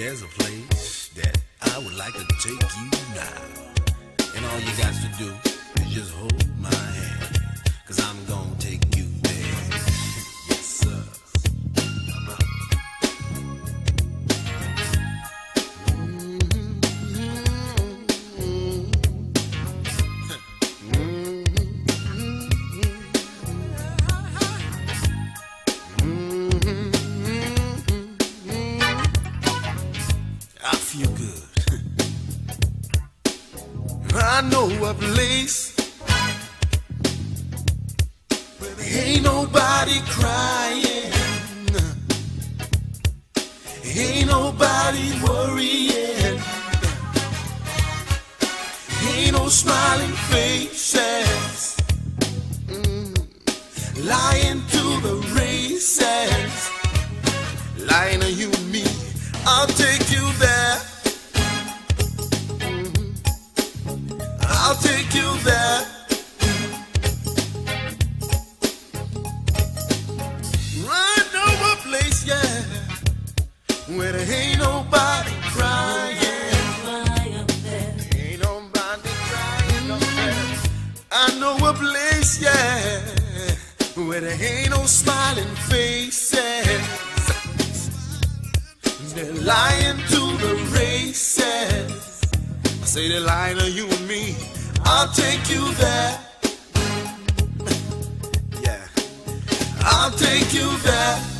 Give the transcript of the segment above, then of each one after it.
there's a place that I would like to take you now. And all you got to do is just hold Feel good. I know a place where there ain't nobody crying, ain't nobody worrying, ain't no smiling faces, Mm. lying to the races, lying to you me. I'll take you there. I'll take you there. I know a place, yeah, where there ain't nobody crying. Ain't nobody crying. I know a place, yeah, where there ain't no smiling faces. They're lying to the races. I say they're lying to you and me. I'll take you there. Yeah. I'll take you there.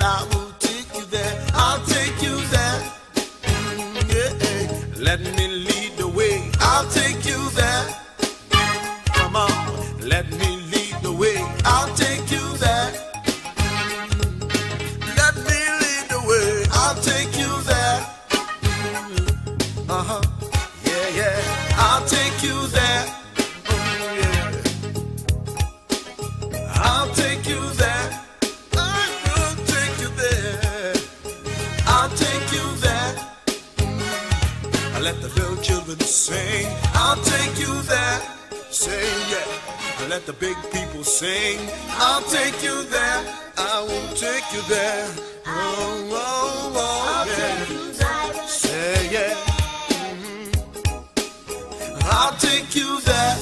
I will take you there. I'll take you there. Mm, yeah. Let me I'll take you there. Say yeah. Let the big people sing. I'll take you there. I will take you there. Oh, oh, oh, yeah. Say yeah. Mhm. I'll take you there.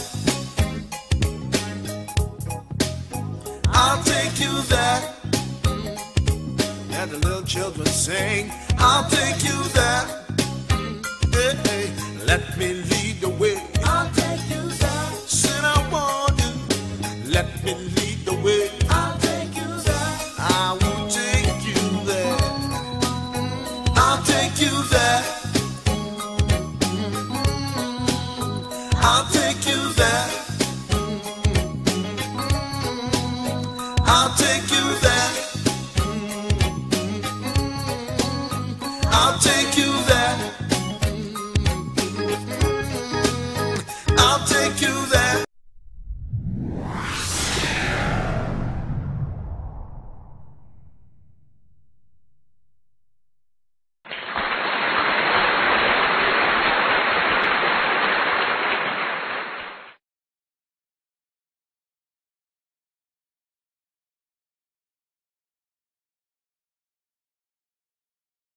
I'll take you there. And the little children sing, I'll take you there. Let me lead the way.